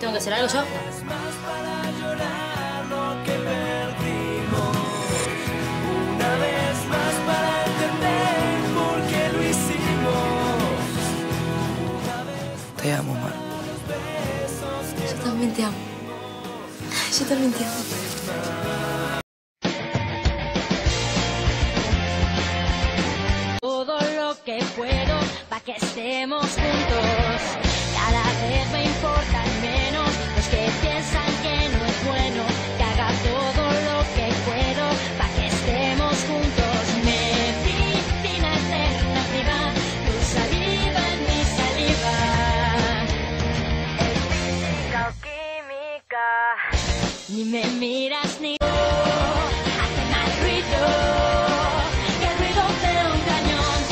¿Tengo que hacer algo yo? Te amo, Mar. Yo también te amo. Yo también te amo. todo lo que puedo para que estemos juntos. Ni me miras ni. Hace más ruido. Que el ruido de un cañón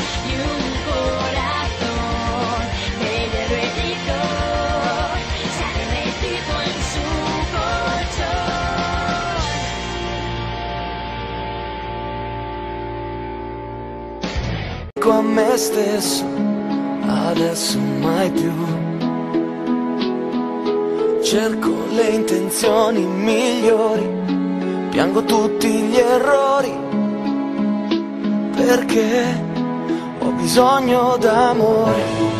Cerco le intenzioni migliori, piango tutti gli errori, perché ho bisogno d'amore.